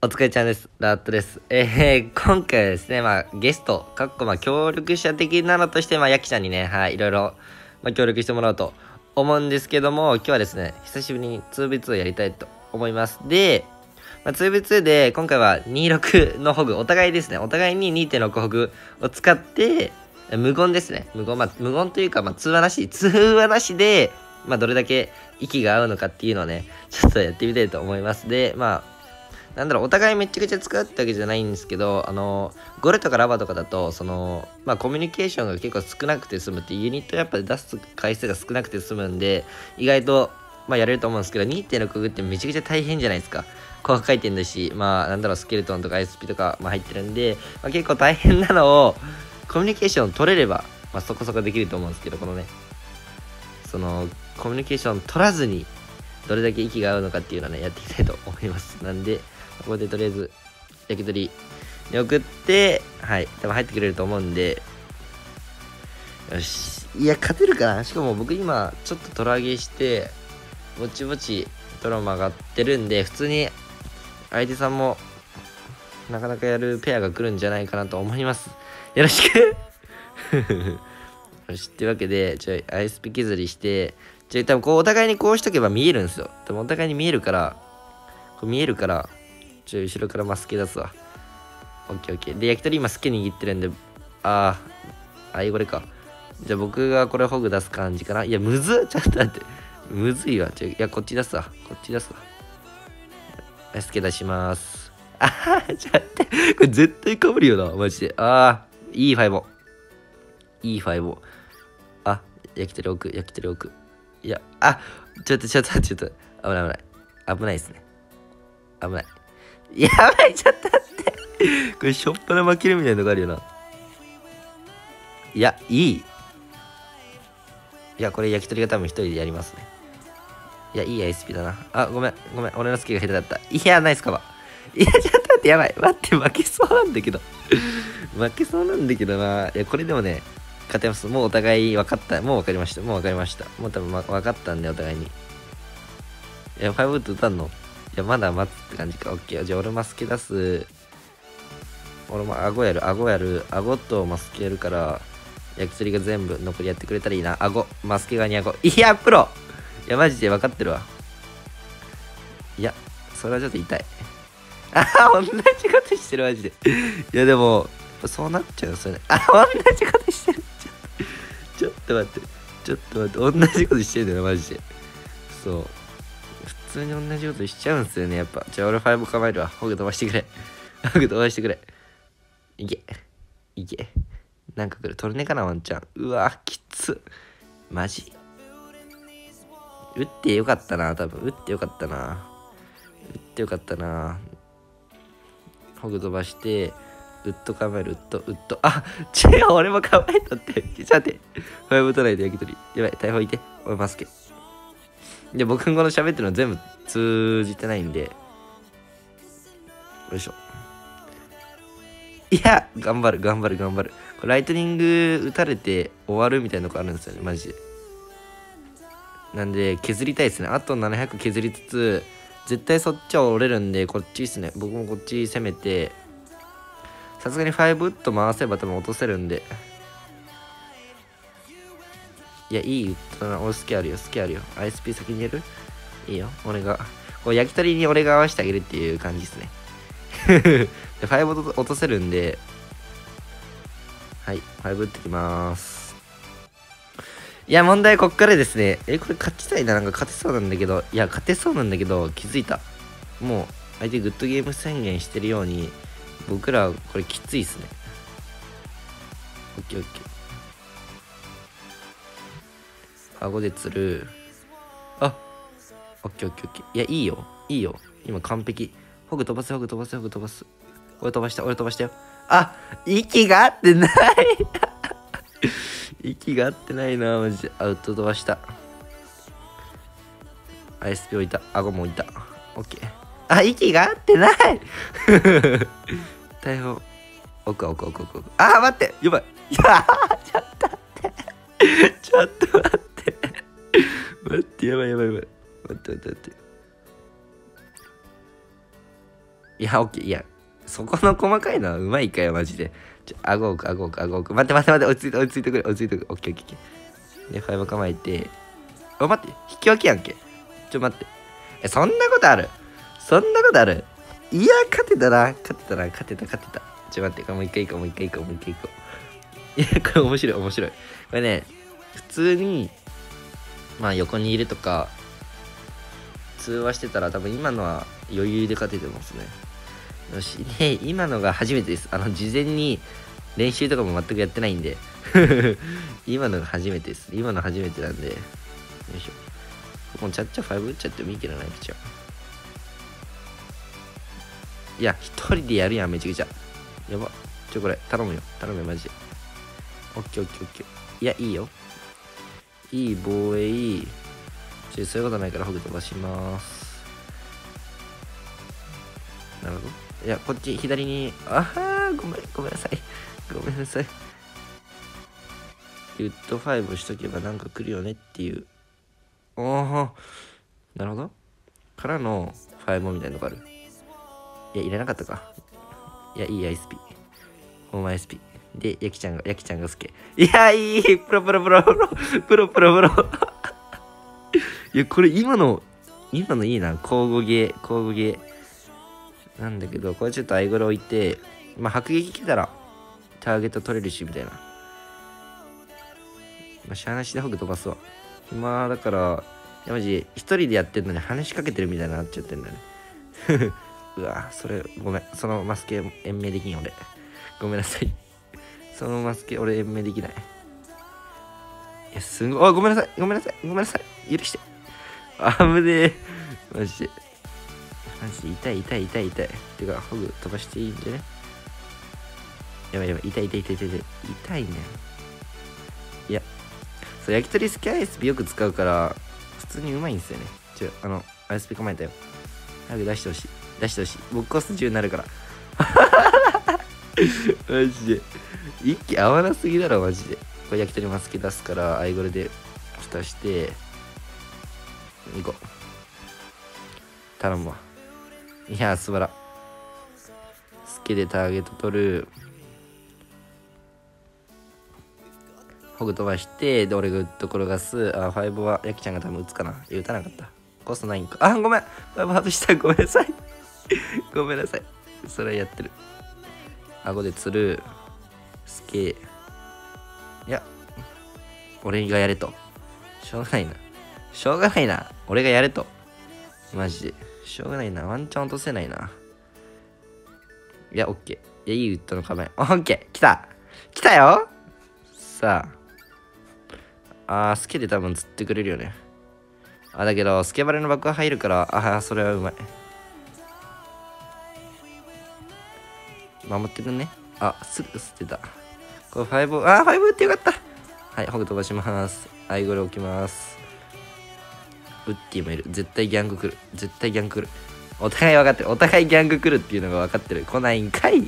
お疲れちゃんです。ラットです。えー、今回はですね、まあ、ゲスト、かっこ、まあ、協力者的なのとして、まあ、ヤキちゃんにね、はい、いろいろ、まあ、協力してもらおうと思うんですけども、今日はですね、久しぶりに 2v2 をやりたいと思います。で、まあ、2v2 で、今回は26のホグ、お互いですね、お互いに2.6ホグを使って、無言ですね。無言、まあ、無言というか、まあ、通話なし、通話なしで、まあ、どれだけ息が合うのかっていうのをね、ちょっとやってみたいと思います。で、まあ、なんだろう、お互いめちゃくちゃ使うってわけじゃないんですけど、あの、ゴレとかラバとかだと、その、まあ、コミュニケーションが結構少なくて済むって、ユニットやっぱ出す回数が少なくて済むんで、意外と、まあ、やれると思うんですけど、2.6グってめちゃくちゃ大変じゃないですか。高回転だし、まあ、なんだろう、スケルトンとか SP とか、まあ、入ってるんで、まあ、結構大変なのを、コミュニケーション取れれば、まあ、そこそこできると思うんですけど、このね、その、コミュニケーション取らずに、どれだけ息が合うのかっていうのをね、やっていきたいと思います。なんで、ここでとりあえず焼き鳥に送ってはい多分入ってくれると思うんで。よし。いや勝てるかな？しかも僕今ちょっとトラ上げしてぼちぼちトラも上がってるんで普通に相手さんもなかなかやるペアが来るんじゃないかなと思います。よろしく。よしってわけでちょアイスピ削りしてちょ多分こうお互いにこうしとけば見えるんですよ。多分お互いに見えるからこう見えるからちょ、後ろからマスケ出すわ。オッケーオッケー。で、焼き鳥今スケ握ってるんで、あー、あいこれか。じゃあ僕がこれホグ出す感じかな。いや、むずちょっと待って。むずいわ。ちょ、いや、こっち出すわ。こっち出すわ。スケ出します。あー、ちょっと待って。これ絶対かぶるよな、マジで。あー、いいファイボ。いいファイボ。あ、焼き鳥置く、焼き鳥置く。いや、あ、ちょっと、ちょっと、ちょっと、危ない危ない。危ないですね。危ない。やばい、ちょっと待って。これ、しょっぱな負けるみたいなのがあるよな。いや、いい。いや、これ焼き鳥が多分一人でやりますね。いや、いい ISP だな。あ、ごめん、ごめん。俺のスキルが下手だった。いや、ナイスカバー。いや、ちょっと待って、やばい。待って、負けそうなんだけど。負けそうなんだけどな。いや、これでもね、勝てます。もうお互い分かった。もう分かりました。もう分かりました。もう多分、分かったんで、お互いに。いや、ファイブウッド打たんの？いや、まだ待つって感じか。オッケー。じゃあ、俺マスケ出す。俺も顎やる、顎やる。顎とマスケやるから、焼き鳥が全部残りやってくれたらいいな。顎、マスケ側に顎。いや、プロいや、マジで分かってるわ。いや、それはちょっと痛い。あ、同じことしてる、マジで。いや、でも、そうなっちゃう、それ。ねあ、同じことしてる。ちょっと待って。ちょっと待って。同じことしてるんだよ、マジで。そう。普通に同じことしちゃうんすよね、やっぱ。じゃあ俺5構えるわ。ホグ飛ばしてくれ。ホグ飛ばしてくれ。いけ。いけ。なんか来る。トルネかな、ワンちゃん。うわ、きつ。マジ。打ってよかったな、多分。打ってよかったな。打ってよかったな。ホグ飛ばして、ウッド構える、ウッド、ウッド。あ、違う、俺も構えたって。ちょっと待って。ファイブトライで焼き鳥。やばい、大砲いて。俺マスケ。で、僕のこの喋ってるの全部通じてないんで。よいしょ。いや、頑張る、頑張る、頑張る。これライトニング打たれて終わるみたいなとこあるんですよね、マジで。なんで、削りたいですね。あと700削りつつ、絶対そっちは折れるんで、こっちですね。僕もこっち攻めて、さすがに5ウッド回せば多分落とせるんで。いや、いい。俺好きあるよ、好きあるよ。ISP 先にやる？いいよ、俺が。こう焼き鳥に俺が合わせてあげるっていう感じですね。で、5落とせるんで、はい、5打ってきます。いや、問題こっからですね。え、これ勝ちたいな？なんか勝てそうなんだけど、いや、勝てそうなんだけど、気づいた。もう、相手グッドゲーム宣言してるように、僕ら、これきついっすね。オッケーオッケー。顎で釣る。あオッケーオッケーオッケー。いや、いいよ。いいよ。今完璧。ホグ飛ばす、ホグ飛ばす、ホグ飛ばす。俺飛ばした、俺飛ばしたよ。あ息が合ってない 息が合ってないな、マジで。アウト飛ばした。ISP 置いた。顎も置いた。オッケー。あ、息が合ってない 大砲。奥奥奥奥奥。あ、待ってやばい。い やちょっと待って。ちょっと待って。やばいやばいやばい。待って待って待って。いや、オッケー。いや、そこの細かいのはうまいかよ、マジで。ちょ、顎奥、顎奥、顎奥。待って待って待って、落ち着いて、落ち着いてくれ、落ち着いてくれ。オッケーオッケー。で、ファイブ構えて、あ、待って、引き分けやんけ。ちょ、待って。え、そんなことある？そんなことある？いや、勝てたな。勝てたな。勝てた、勝てた。ちょ、待って、もう一回行こう、もう一回行こう、もう一回行こう。いや、これ面白い、面白い。これね、普通に、まあ横にいるとか、通話してたら多分今のは余裕で勝ててますね。よし、で、今のが初めてです。あの、事前に練習とかも全くやってないんで 今のが初めてです。今の初めてなんで、よいしょ。もうちゃっちゃ5打っちゃってもいいけどな、ピチャいや、一人でやるやん、めちゃくちゃ。やば。ちょ、これ、頼むよ。頼むよ、マジで。オッケーオッケーオッケー。いや、いいよ。いい防衛いい。ちょ、そういうことないから、ホグ飛ばします。なるほど。いや、こっち、左に、あは、ごめん、ごめんなさい。ごめんなさい。ウッド5しとけばなんか来るよねっていう。おおなるほど。からの5みたいなのがある。いや、入れなかったか。いや、いい ISP。お前 SP。で、ヤキちゃんが、ヤキちゃんが好き。いや、いいプロプロプロプロプロプロプロ いや、これ今の、今のいいな。交互ゲー、交互ゲー。なんだけど、これちょっとアイゴル置いて、まあ、迫撃来たら、ターゲット取れるし、みたいな。まあ、しゃーなしでホグ飛ばすわ。暇だから、いや、マジ、一人でやってんのに話しかけてるみたいになっちゃってんだよね。うわそれごめんそのマスケ延命できん俺ごめんなさいそのマスケ俺延命できない。いやすごい。ごめんなさい。ごめんなさい。ごめんなさい。許して。あぶねえ。マジで。マジで。痛い痛い痛い痛い。てかホグ飛ばしていいんじゃね？やばいやばい。痛い痛い痛い痛い痛い。痛いね。いやそう焼き鳥スキャイスピよく使うから普通にうまいんですよね。ちょあの ISP 構えたよ。早く出してほしい。出してほしい。僕コス10になるから。マジで。一気合わなすぎだろマジで。これ焼き鳥マスケ出すからアイゴレで蓋して行こう。頼むわ。いや素晴ら。スケでターゲット取る。ホグ飛ばしてで俺がウッド転がす。あファイブはヤキちゃんが多分打つかな。打たなかった。コストないんか。あごめん。ファイブ外した。ごめんなさい。ごめんなさい。それやってる。顎で釣る。すけいや、俺がやれと。しょうがないな。しょうがないな。俺がやれと。マジで。しょうがないな。ワンチャン落とせないな。いや、オッケー。いや、いいウッドの仮面。オッケー。来た。来たよさあ。あー、スケで多分釣ってくれるよね。あ、だけど、スケバレの爆破入るから、ああ、それはうまい。守ってるね。あ、すぐ捨てた。これ5、あ、5打ってよかった。はい、ホグ飛ばします。アイゴレ置きます。ウッディもいる。絶対ギャング来る。絶対ギャング来る。お互い分かってる。お互いギャング来るっていうのが分かってる。来ないんかい。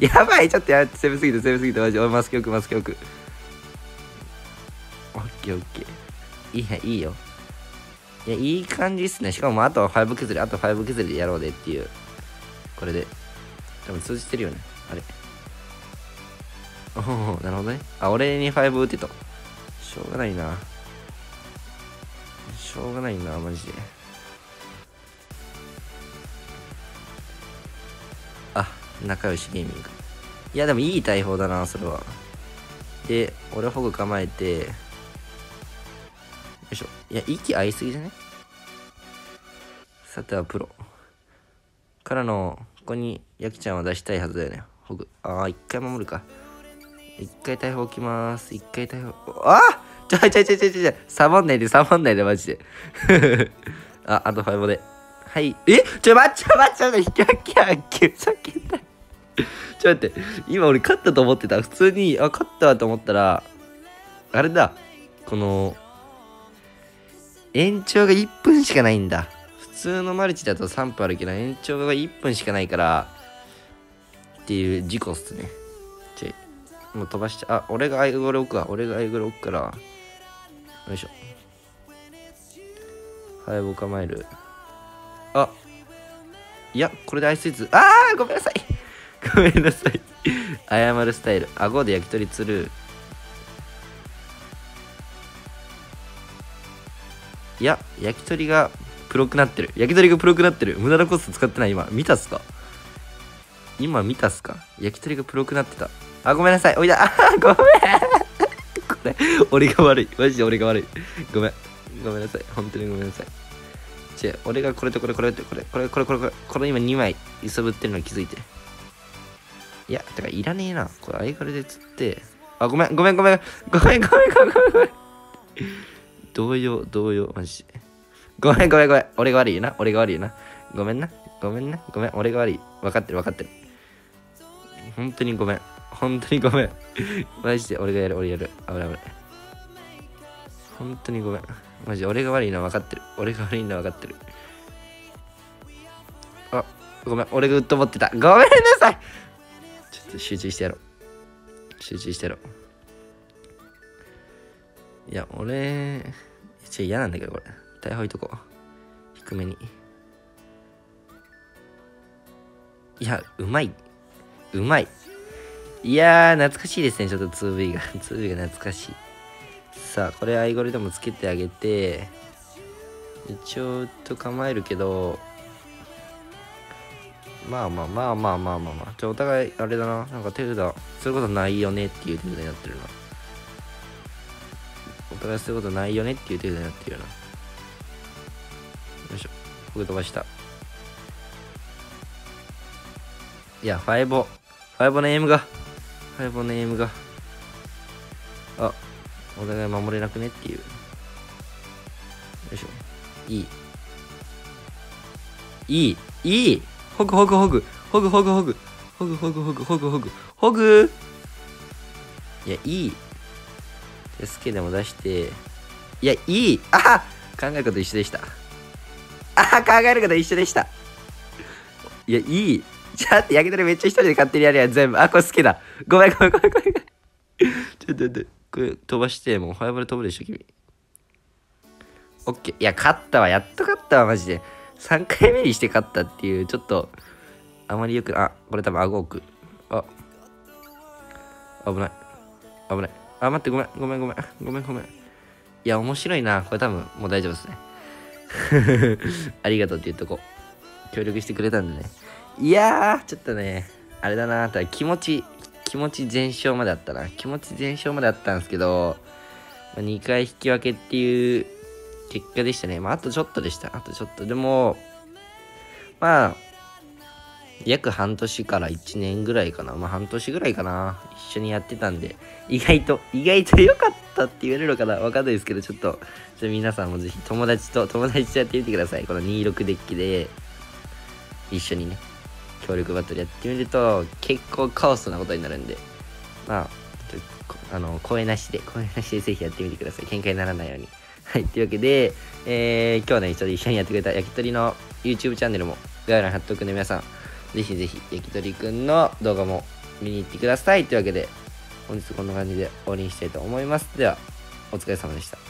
やばい、ちょっとやって、攻めすぎて、攻めすぎて、マジ。おマスク置く、マスク置く。オッケーオッケー。いいや、いいよ。いや、いい感じっすね。しかも、あとは5削り、あと5削りでやろうでっていう。これで。多分通じてるよね。あれ。おおなるほどね。あ、俺に5打てと。しょうがないな。しょうがないな、マジで。あ、仲良しゲーミング。いや、でもいい大砲だな、それは。で、俺ホグ構えて、よいしょ。いや、息合いすぎじゃね？さてはプロ。からの、ここにヤキちゃんは出したいはずだよね。ほぐ。ああ、一回守るか。一回大砲置きます。一回大砲。あちょいちょいちょいちょいちょい。サボんないで、サボんないで、マジで。あ、あとファイボで。はい。え？ちょ、待っちゃ、待っちゃ、引き分けやんけ。ふざけんな。ちょ、待って。今俺勝ったと思ってた。普通に、あ、勝ったと思ったら、あれだ。この、延長が1分しかないんだ。通のマルチだと3分あるけど延長が1分しかないからっていう事故っすね。ちもう飛ばしちゃあ俺がアイゴル置くわ。俺がアイゴル置くからよいしょ。はい僕構えるあいやこれでアイスイーツ。あーごめんなさい。ごめんなさい。謝るスタイル。顎で焼き鳥つる。いや焼き鳥が黒くなってる。焼き鳥が黒くなってる。無駄なコスト使ってない今。見たっすか？今見たっすか？焼き鳥が黒くなってた。あ、ごめんなさい。おいだ。あ、ごめん。これ、俺が悪い。マジで俺が悪い。ごめん。ごめんなさい。本当にごめんなさい。ち、俺がこれとこれこれとこれ、これこれこれこれ、これ今2枚揺さぶってるの気づいて。いや、だからいらねえな。これ、アイカルで釣って。あ、ごめん、ごめん、ごめん。ごめん、ごめん、ごめん、ごめん。同様、同様、マジで。ごめんごめんごめん。俺が悪いよな。俺が悪いよな。ごめんな。ごめんな。ごめん。俺が悪い。分かってる。分かってる。本当にごめん。本当にごめん。マジで。俺がやる。俺やる。危ない危ない。本当にごめん。マジで。俺が悪いのは分かってる。俺が悪いのは分かってる。あごめん。俺がうっと思ってた。ごめんなさい。ちょっと集中してやろう。集中してやろう。いや俺ちょ嫌なんだけどこれ。大砲いとこ。う低めに。いやうまい。うまい。いやー懐かしいですね。ちょっと 2V が。2V が懐かしい。さあこれアイゴルでもつけてあげて。一応と構えるけど。まあまあまあまあまあまあまあ。じゃあお互いあれだな。なんか手札そういうことないよねっていう手札になってるな。お互いそういうことないよねっていう手札になってるよな。よいしょ。僕飛ばした。いやファイボファイボのエイムが。ファイボのエイムが。あお互い守れなくねっていう。よいしょ。いい。いい。いい。ほぐほぐほぐほぐほぐほぐほぐほぐほぐほぐほぐほぐいやいい。手助けでも出して。いやいい。あ考えること一緒でした。あ考えること一緒でした。いやいい。ちょっと焼き鳥めっちゃ一人で勝手にやるやん全部。あこれ好きだ。ごめんごめんごめんごめん。ちょっと待ってこれ飛ばしてもうファイバル飛ぶでしょ君。オッケー。いや勝ったわ。やっと勝ったわマジで。3回目にして勝ったっていうちょっとあまりよくあこれ多分顎奥あ。危ない。危ない。あ待ってごめんごめんごめん。ごめんごめん。いや面白いな。これ多分もう大丈夫ですね。ありがとうって言っとこ。う協力してくれたんでね。いやーちょっとねあれだなただ気持ち気持ち全勝まであったな。気持ち全勝まであったんですけど、まあ、2回引き分けっていう結果でしたね。まああとちょっとでした。あとちょっと。でもまあ約半年から1年ぐらいかな。まあ半年ぐらいかな。一緒にやってたんで。意外と意外と良かったって言われるのかな。わかんないですけどちょっとじゃ皆さんもぜひ友達と友達とやってみてください。この26デッキで。一緒にね協力バトルやってみると結構カオスなことになるんで。まああの声なしで声なしでぜひやってみてください。喧嘩にならないように。はいというわけで、えー、今日ね一緒に一緒にやってくれた焼き鳥の YouTube チャンネルも概要欄貼っておくんで皆さんぜひぜひ焼き鳥くんの動画も見に行ってください。というわけで本日こんな感じで終わりにしたいと思います。ではお疲れ様でした。